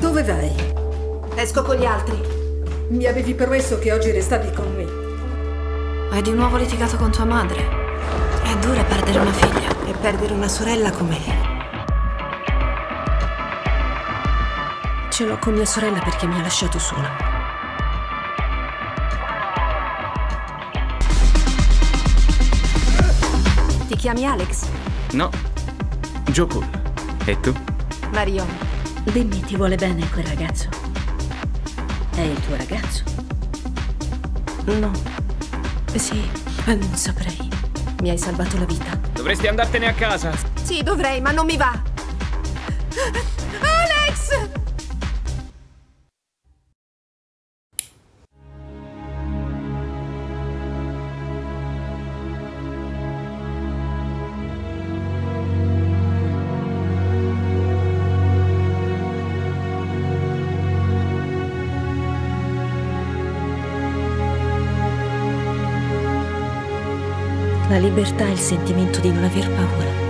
Dove vai? Esco con gli altri. Mi avevi promesso che oggi restavi con me. Hai di nuovo litigato con tua madre. È dura perdere una figlia. E perdere una sorella come Ce l'ho con mia sorella perché mi ha lasciato sola. Ti chiami Alex? No. Joe Cool. E tu? Marion. Dimmi, ti vuole bene quel ragazzo? È il tuo ragazzo? No. Sì, non saprei. Mi hai salvato la vita. Dovresti andartene a casa. Sì, dovrei, ma non mi va. La libertà è il sentimento di non aver paura.